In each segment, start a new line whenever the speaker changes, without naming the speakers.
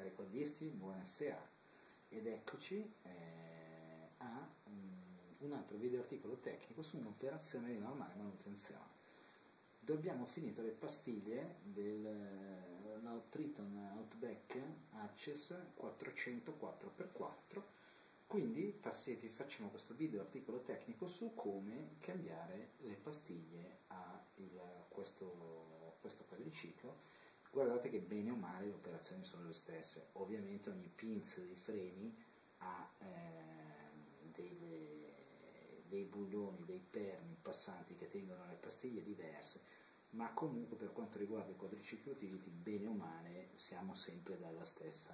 Cari quadristi, buonasera ed eccoci eh, a um, un altro video articolo tecnico su un'operazione di normale manutenzione. Dobbiamo finire le pastiglie del Triton Outback Access 400 4x4 quindi passetti, facciamo questo video articolo tecnico su come cambiare le pastiglie a il, questo, questo quadriciclo guardate che bene o male le operazioni sono le stesse. Ovviamente ogni pinza dei freni ha eh, dei, dei bulloni, dei perni passanti che tengono le pastiglie diverse, ma comunque per quanto riguarda i quadricicli utility, bene o male siamo sempre dalla stessa,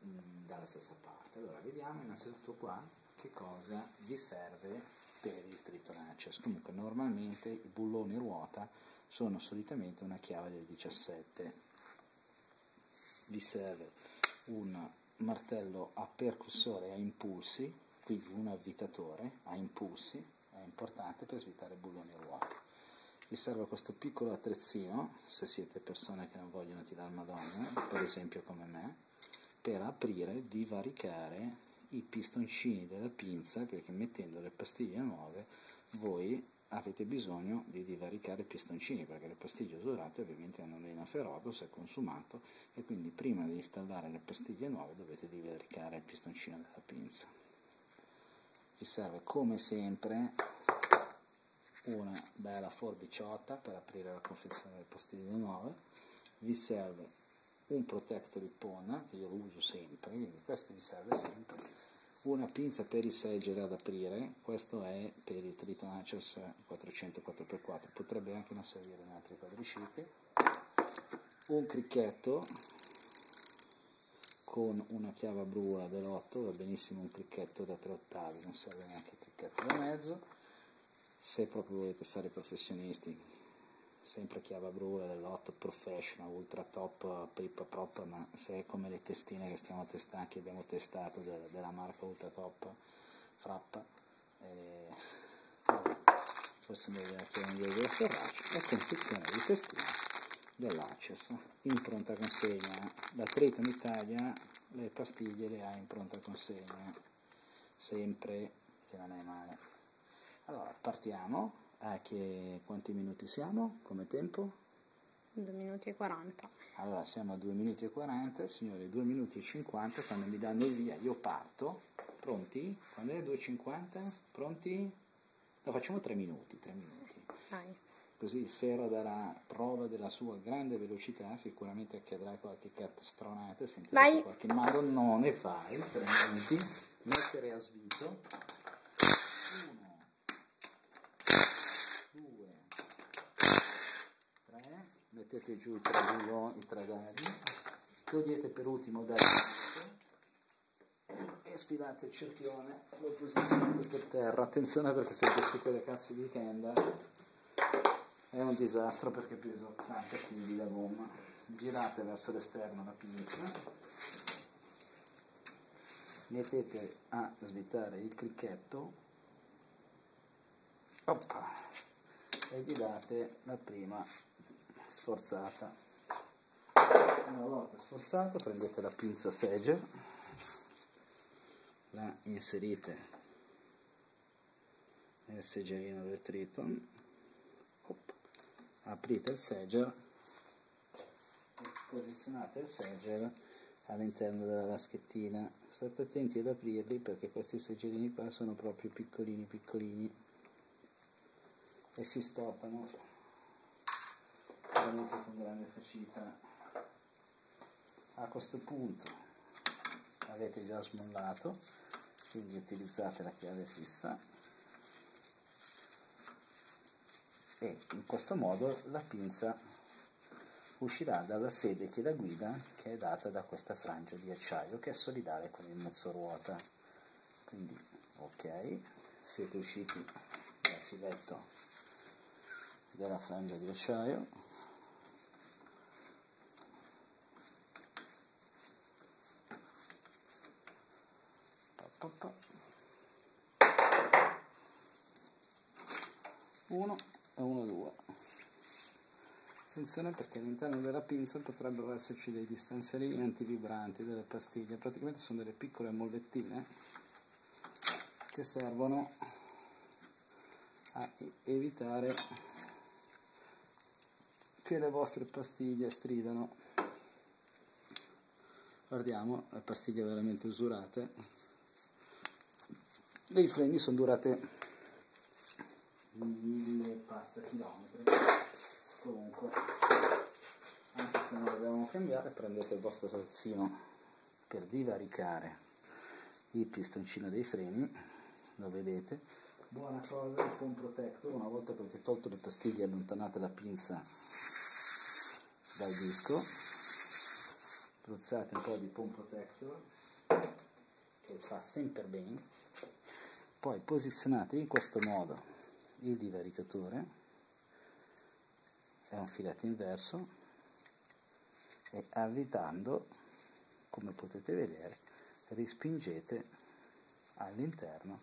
mh, mm, dalla stessa parte. Allora vediamo innanzitutto qua che cosa vi serve per il Triton Access. Comunque normalmente i bulloni ruota sono solitamente una chiave del 17. Vi serve un martello a percussore a impulsi, quindi un avvitatore a impulsi, è importante per svitare bulloni a ruota. Vi serve questo piccolo attrezzino, se siete persone che non vogliono tirare madonna, per esempio come me, per aprire, divaricare i pistoncini della pinza, perché mettendo le pastiglie nuove voi avete bisogno di divaricare i pistoncini perché le pastiglie usurate ovviamente hanno l'enaferodo se consumato e quindi prima di installare le pastiglie nuove dovete divaricare il pistoncino della pinza. Vi serve come sempre una bella forbiciota per aprire la confezione delle pastiglie nuove, vi serve un protector ipona che io lo uso sempre, quindi questo vi serve sempre una pinza per il seggiere ad aprire, questo è per il Triton Access 400 4x4, potrebbe anche non servire in altri quadricicli, un cricchetto con una chiave a brua dell'8, va benissimo un cricchetto da 3 ottavi, non serve neanche il cricchetto da mezzo, se proprio volete fare professionisti sempre chiave a brula dell'8 professional ultra top prip prop ma se è come le testine che stiamo testando che abbiamo testato de, della marca ultra top frappa eh, forse mi viene anche un video ferraccio la confezione di testine dell'Access in pronta consegna. Da Triton Italia le pastiglie le ha in pronta consegna sempre che non è male. Allora partiamo a che, quanti minuti siamo come tempo?
2 minuti e 40.
Allora siamo a 2 minuti e 40, signori 2 minuti e 50, quando mi danno il via io parto, pronti? Quando è 2.50? Pronti? No, facciamo 3 minuti, 3 minuti.
Dai.
Così il ferro darà prova della sua grande velocità, sicuramente accadrà qualche carta stronata, sentirete qualche madonnone fai, 3 minuti, mettere a svito. Mettete giù i tre, i tre dadi, togliete per ultimo dal e sfilate il cerchione, lo posizionate per terra. Attenzione perché se queste quelle cazzo di tenda è un disastro perché pesa 80 kg la gomma. Girate verso l'esterno la pinza, mettete a svitare il cricchetto Oppa. e gli date la prima sforzata una volta sforzato prendete la pinza Sager la inserite nel seggiolino del Triton Op. aprite il Sager e posizionate il Sager all'interno della vaschettina state attenti ad aprirli perché questi seggiolini qua sono proprio piccolini piccolini e si stoppano veramente con grande facilità. A questo punto avete già smollato, quindi utilizzate la chiave fissa. E in questo modo la pinza uscirà dalla sede che la guida che è data da questa frangia di acciaio che è solidale con il mozzo ruota. Quindi ok siete usciti dal filetto della frangia di acciaio Attenzione perché all'interno della pinza potrebbero esserci dei distanziamenti vibranti delle pastiglie, praticamente sono delle piccole mollettine che servono a evitare che le vostre pastiglie stridano. Guardiamo, le pastiglie veramente usurate. Dei freni sono durate mille passa chilometri. Comunque anche se non dobbiamo cambiare prendete il vostro salzino per divaricare il pistoncino dei freni lo vedete. Buona cosa pom protector. Una volta che avete tolto le pastiglie allontanate la pinza dal disco spruzzate un po' di pom protector che fa sempre bene poi posizionate in questo modo il divaricatore è un filetto inverso e avvitando come potete vedere rispingete all'interno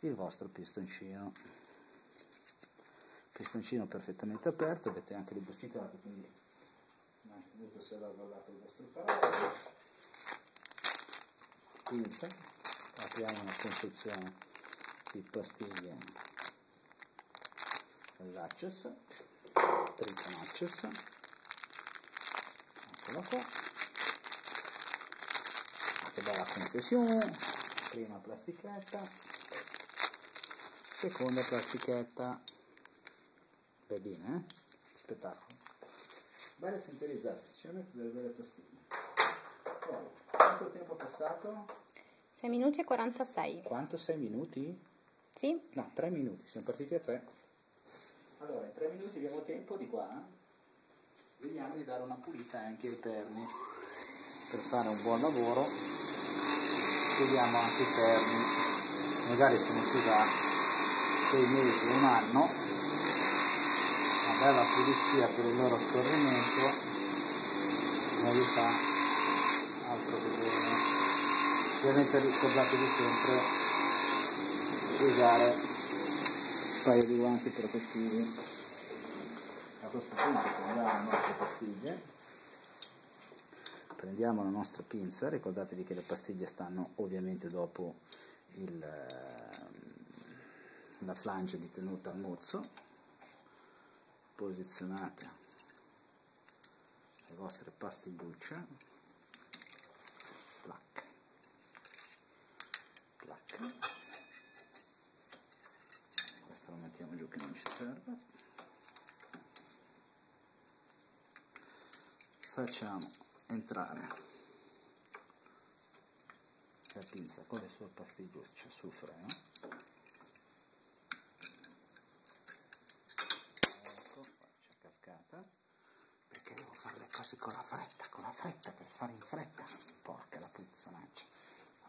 il vostro pistoncino. Pistoncino perfettamente aperto avete anche lubrificato quindi mantenuto salvaguardato il vostro parametro pinza apriamo una confezione di pastiglie dell'Access Triton Access eccola qua che bella confessione prima plastichetta seconda plastichetta bedine eh? spettacolo belle sintetizzate sinceramente delle belle pastiglie poi quanto tempo è passato?
6 minuti e 46
quanto? 6 minuti?
Sì?
no 3 minuti siamo partiti a 3 allora, in tre minuti abbiamo tempo di qua. Vediamo di dare una pulita anche ai perni per fare un buon lavoro. Vediamo anche i perni. Magari non si dà sei mesi, un anno, una bella pulizia per il loro scorrimento li fa altro che bene. Ovviamente ricordatevi sempre usare paio di guanti protettivi a questo punto prendiamo le nostre pastiglie. Prendiamo la nostra pinza. Ricordatevi che le pastiglie stanno ovviamente dopo il, la flange di tenuta al mozzo. Posizionate le vostre pastiglucce. Plac. Plac lo mettiamo giù che non ci serve facciamo entrare. La pinza con le sue pastiglie sul freno. Ecco c'è cascata. Perché devo fare le cose con la fretta con la fretta per fare in fretta. Porca la puzzanaccia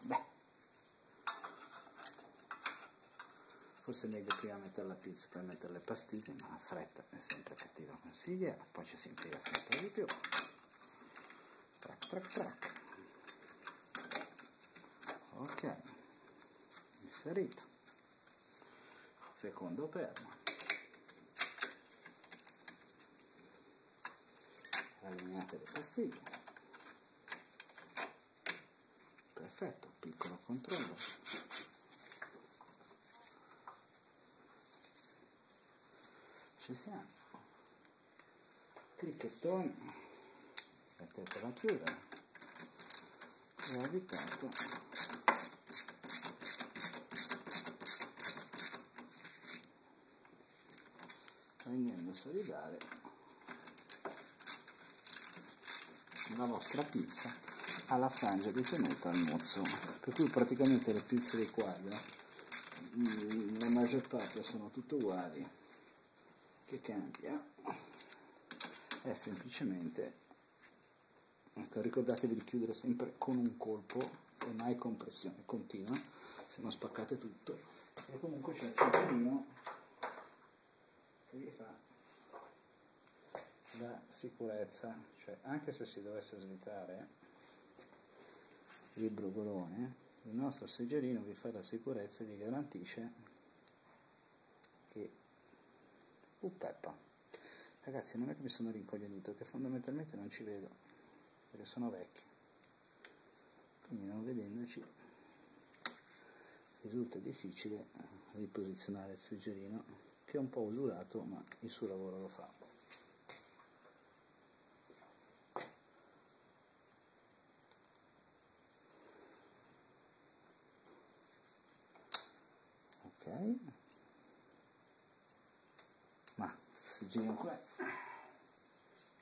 vabbè forse è meglio prima mettere la pizza poi mettere le pastiglie ma la fretta è sempre cattiva consigliera poi ci si impiega sempre di più. Trac trac trac. Ok inserito. Secondo perno allineate le pastiglie. Perfetto piccolo controllo ci siamo. Cricchettone mettetelo a chiudere e abitate rendendo solidale la vostra pizza alla frangia di tenuta al mozzo. Per cui praticamente le pizze dei quadri la maggior parte sono tutte uguali che cambia è semplicemente ecco, ricordatevi di chiudere sempre con un colpo e mai con pressione continua se non spaccate tutto. E comunque c'è il seggiolino che vi fa la sicurezza cioè anche se si dovesse svitare il brugolone il nostro seggiolino vi fa la sicurezza e vi garantisce che Uh. Ragazzi, non è che mi sono rincoglionito, che fondamentalmente non ci vedo, perché sono vecchio. Quindi non vedendoci risulta difficile riposizionare il seggiolino, che è un po' usurato, ma il suo lavoro lo fa. Ok. Ma seggino qua è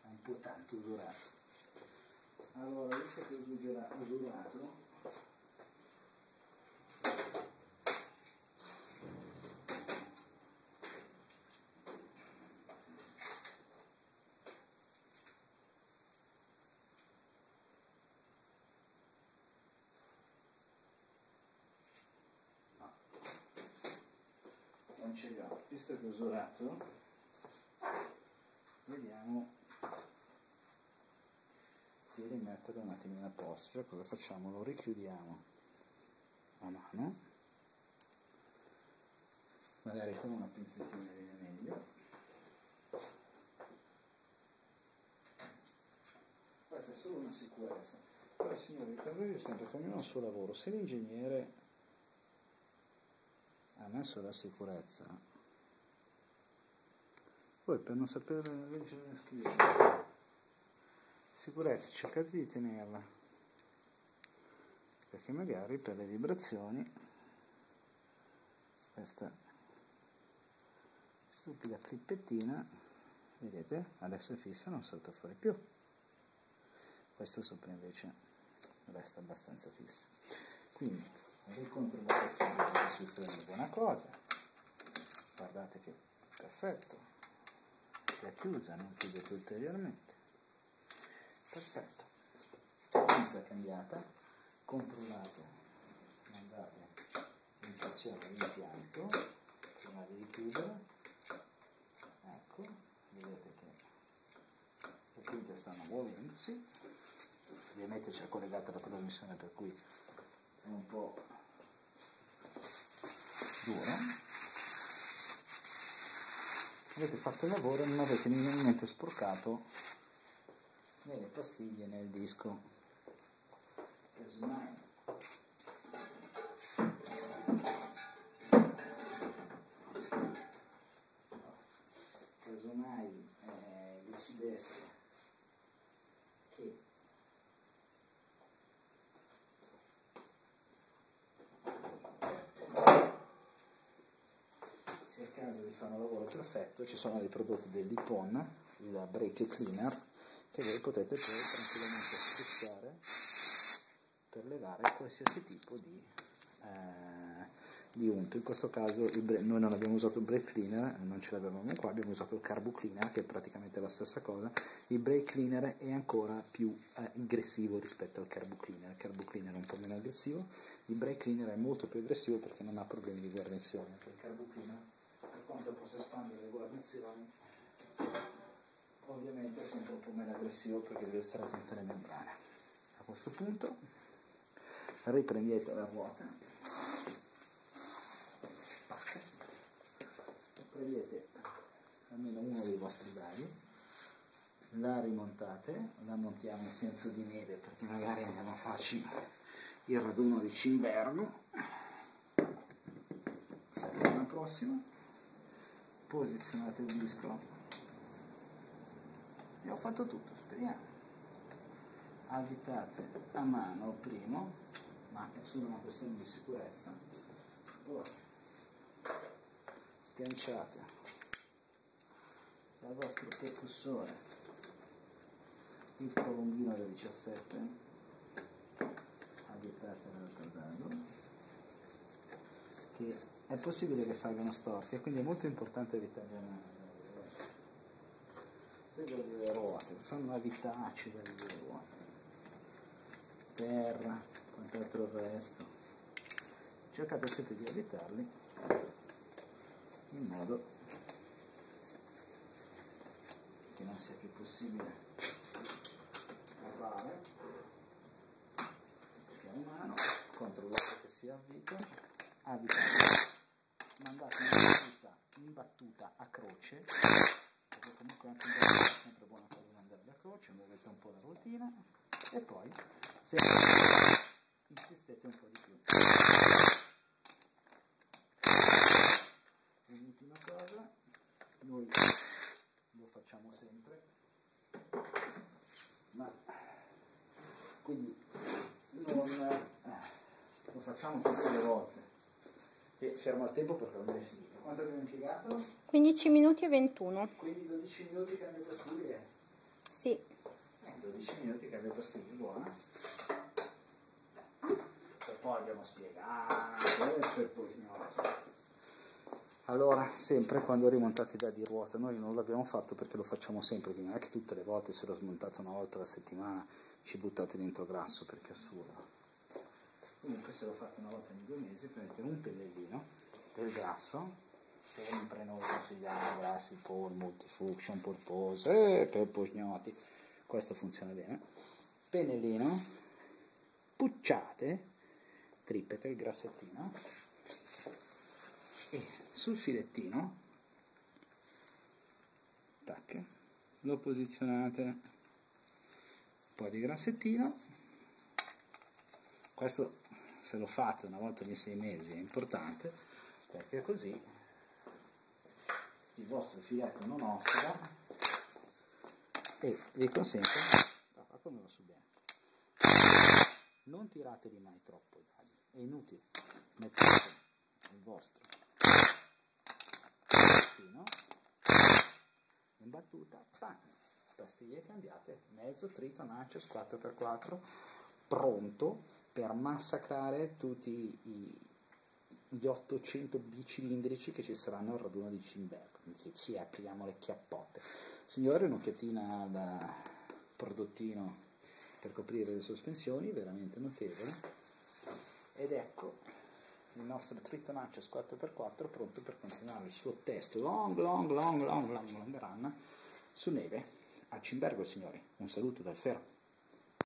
un po' tanto usurato. Allora, visto che ho usura- usurato. Visto che ho usurato, vediamo di rimetterlo un attimino a posto. Cosa facciamo? Lo richiudiamo a mano, magari con una pinzettina viene meglio. Questa è solo una sicurezza. Poi signori, ricordatevi sempre che ognuno ha il suo lavoro. Se l'ingegnere ha messo la sicurezza, voi per non sapere leggere e scrivere, sicurezza cercate di tenerla, perché magari per le vibrazioni questa stupida clippettina, vedete, adesso è fissa, non salta fuori più. Questa sopra invece resta abbastanza fissa. Quindi ricontrollate se è una buona cosa. Guardate che perfetto. È chiusa, non chiudete ulteriormente. Perfetto. Pinza cambiata, controllate, mandate in passione l'impianto prima di richiudere. Ecco, vedete che le pinze stanno muovendosi. Ovviamente c'è collegata la trasmissione per cui è un po' duro. Avete fatto il lavoro e non avete minimamente sporcato né le pastiglie né il disco. Casomai. Casomai eh, decideste che sia il caso di fare un lavoro perfetto, ci sono dei prodotti dell'Ippon, il brake cleaner, che voi potete poi tranquillamente sfruttare per levare qualsiasi tipo di, eh, di unto. In questo caso bre- noi non abbiamo usato il brake cleaner, non ce l'avevamo qua, abbiamo usato il carbo cleaner, che è praticamente la stessa cosa. Il brake cleaner è ancora più eh, aggressivo rispetto al carbo cleaner. Il carbo cleaner è un po' meno aggressivo, il brake cleaner è molto più aggressivo perché non ha problemi di guarnizione. Il carbo cleaner quanto possa espandere le guarnizioni, ovviamente sempre un po' meno aggressivo perché deve stare attento alle membrane. A questo punto riprendete la ruota, prendete almeno uno dei vostri vari, la rimontate, la montiamo senza di neve perché magari andiamo a farci il raduno di Cimbergo, settimana prossima posizionate il disco. E ho fatto tutto, speriamo. Avvitate a mano primo ma è solo una questione di sicurezza. Poi sganciate dal vostro percussore il colombino del 17 avvitate l'altro dado che è possibile che salgano storti e quindi è molto importante evitare le ruote, fanno la vitaccia delle ruote, terra, quant'altro il resto. Cercate sempre di evitarli in modo che non sia più possibile lavare. Piano mano, controllate che si avvita, avvitate mandate in battuta, in battuta a croce, perché comunque anche in è sempre buona cosa andare a croce, muovete un po' la ruotina e poi sempre insistete un po' di più. Un'ultima cosa, noi lo facciamo sempre, ma quindi non eh, lo facciamo tutte le volte e fermo il tempo perché non è finito. Quanto abbiamo impiegato?
15 minuti e 21.
Quindi 12 minuti cambio postile.
Sì.
Eh, 12 minuti cambio postile, buona. E poi abbiamo spiegato, e poi no. Allora, sempre quando rimontate da di ruota, noi non l'abbiamo fatto perché lo facciamo sempre, quindi non è che tutte le volte se l'ho smontato una volta alla settimana ci buttate dentro grasso perché è assurdo. Comunque se lo fate una volta ogni due mesi prendete un pennellino del grasso, sempre noi consigliamo grassi pol, multifunction, purpose, eh, per pugnoti, questo funziona bene. Pennellino, pucciate, trippete il grassettino. E sul filettino tac, lo posizionate. Un po' di grassettino. Questo se lo fate una volta ogni sei mesi è importante perché così il vostro filetto non ossida e vi consente su bene non tiratevi mai troppo è inutile mettete il vostro fino in battuta pan, pastiglie cambiate mezzo trito nachos 4x4 pronto per massacrare tutti i, gli 800 bicilindrici che ci saranno al raduno di Cimbergo, che ci apriamo le chiappotte. Signore, un'occhiatina da prodottino per coprire le sospensioni, veramente notevole. Ed ecco il nostro Triton Nachos 4x4 pronto per continuare il suo test long, long, long, long, long, long run su neve a Cimbergo, signori. Un saluto dal ferro.